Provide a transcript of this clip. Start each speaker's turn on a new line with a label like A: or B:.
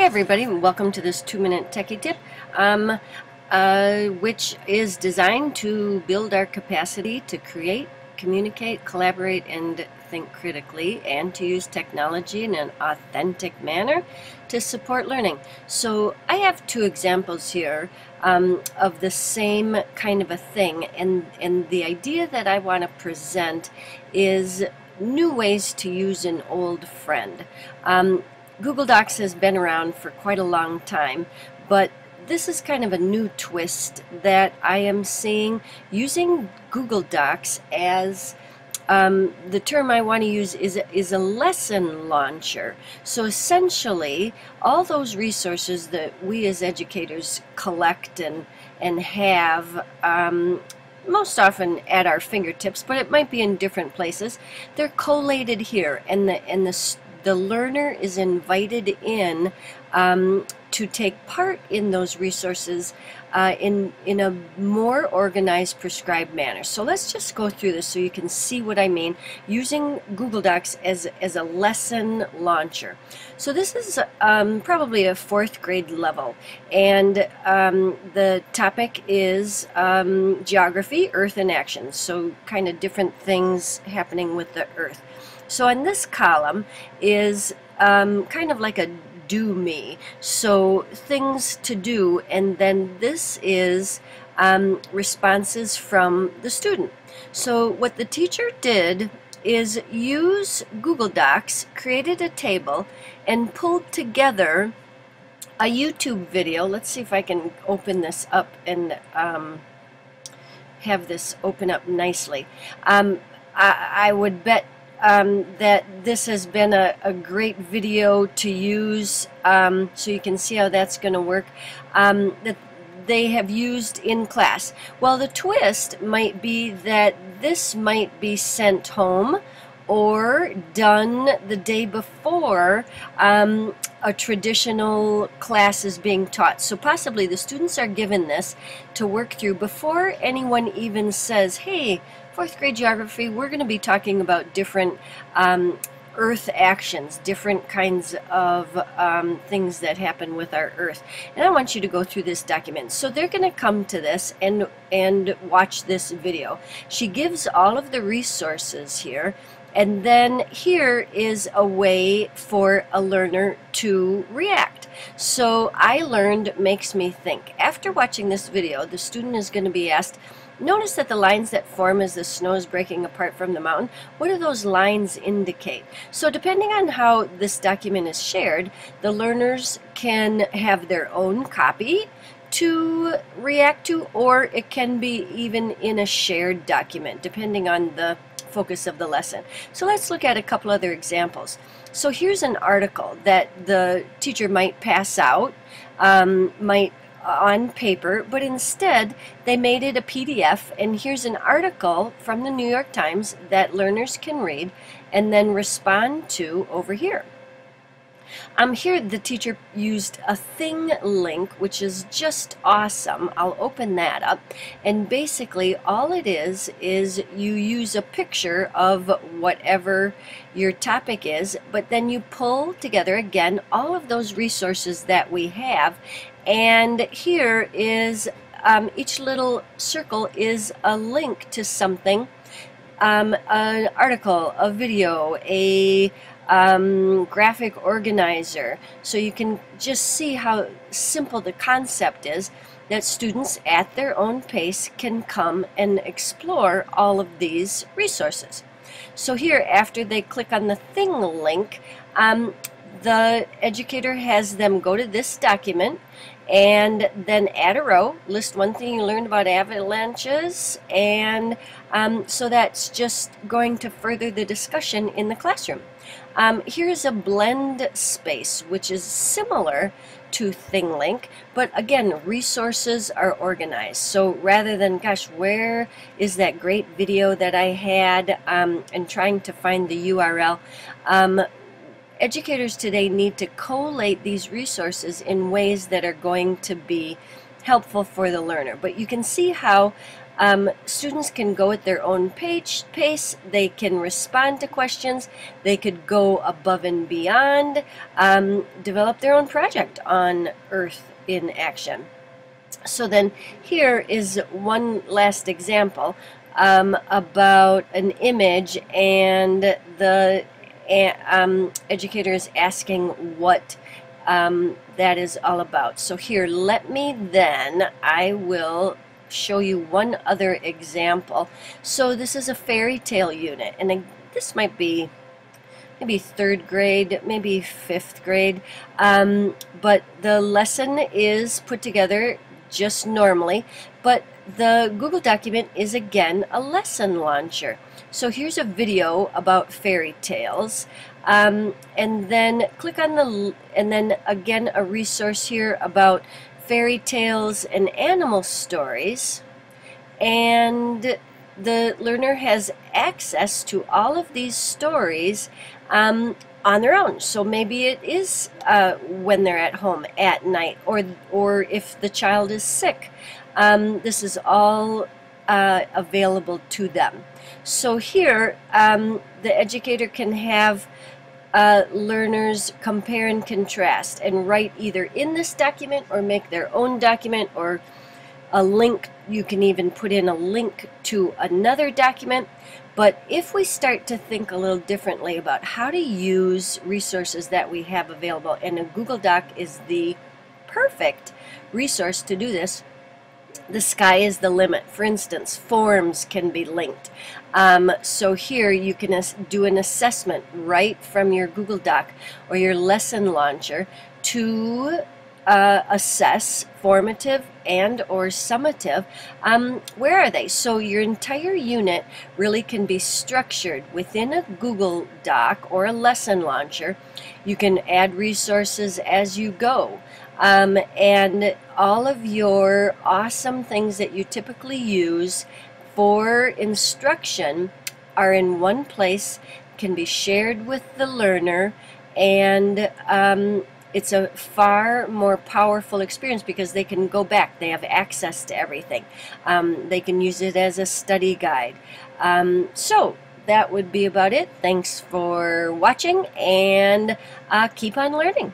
A: Hey everybody, welcome to this two-minute techie tip, um, uh, which is designed to build our capacity to create, communicate, collaborate, and think critically, and to use technology in an authentic manner to support learning. So I have two examples here um, of the same kind of a thing, and, and the idea that I want to present is new ways to use an old friend. Um, Google Docs has been around for quite a long time, but this is kind of a new twist that I am seeing using Google Docs as um, the term I want to use is, is a lesson launcher. So essentially, all those resources that we as educators collect and, and have um, most often at our fingertips, but it might be in different places. They're collated here, and the and the the learner is invited in um, to take part in those resources uh, in, in a more organized, prescribed manner. So let's just go through this so you can see what I mean using Google Docs as, as a lesson launcher. So this is um, probably a fourth grade level and um, the topic is um, geography, earth and action. So kind of different things happening with the earth. So in this column is um, kind of like a do me. So things to do, and then this is um, responses from the student. So what the teacher did is use Google Docs, created a table, and pulled together a YouTube video. Let's see if I can open this up and um, have this open up nicely. Um, I, I would bet um, that this has been a, a, great video to use um, so you can see how that's going to work um, that they have used in class. Well the twist might be that this might be sent home or done the day before um, a traditional class is being taught. So possibly the students are given this to work through before anyone even says, hey, fourth grade geography, we're going to be talking about different um, earth actions, different kinds of um, things that happen with our earth. And I want you to go through this document. So they're going to come to this and, and watch this video. She gives all of the resources here. And then here is a way for a learner to react. So I learned makes me think. After watching this video, the student is going to be asked, Notice that the lines that form as the snow is breaking apart from the mountain, what do those lines indicate? So depending on how this document is shared, the learners can have their own copy to react to, or it can be even in a shared document, depending on the focus of the lesson. So let's look at a couple other examples. So here's an article that the teacher might pass out, um, might on paper, but instead they made it a PDF. And here's an article from the New York Times that learners can read and then respond to over here. Um, here the teacher used a thing link, which is just awesome. I'll open that up. And basically all it is, is you use a picture of whatever your topic is, but then you pull together again all of those resources that we have. And here is um, each little circle is a link to something um, an article, a video, a um, graphic organizer. So you can just see how simple the concept is that students at their own pace can come and explore all of these resources. So here, after they click on the ThingLink, um, the educator has them go to this document and then add a row, list one thing you learned about avalanches, and um, so that's just going to further the discussion in the classroom. Um, here's a Blendspace, which is similar to ThingLink, but again, resources are organized. So rather than, gosh, where is that great video that I had, um, and trying to find the URL, um, educators today need to collate these resources in ways that are going to be helpful for the learner. But you can see how Um, students can go at their own page pace. They can respond to questions. They could go above and beyond. Um, develop their own project on Earth in Action. So then here is one last example um, about an image and the um, educator is asking what um, that is all about. So here, let me then, I will show you one other example. So this is a fairy tale unit, and this might be maybe third grade, maybe fifth grade, um, but the lesson is put together just normally, but the Google document is again a lesson launcher. So here's a video about fairy tales. Um, and then click on the, and then again a resource here about fairy tales and animal stories. And the learner has access to all of these stories um, on their own. So maybe it is uh, when they're at home at night, or or if the child is sick. Um, this is all uh, available to them. So here, um, the educator can have uh, learners compare and contrast and write either in this document or make their own document or a link. You can even put in a link to another document. But if we start to think a little differently about how to use resources that we have available, and a Google Doc is the perfect resource to do this, the sky is the limit. For instance, forms can be linked. Um, so here you can do an assessment right from your Google Doc or your lesson launcher to uh, assess formative and or summative um, where are they so your entire unit really can be structured within a Google Doc or a lesson launcher you can add resources as you go um, and all of your awesome things that you typically use for instruction are in one place, can be shared with the learner, and um, it's a far more powerful experience because they can go back. They have access to everything. Um, they can use it as a study guide. Um, so that would be about it. Thanks for watching and uh, keep on learning.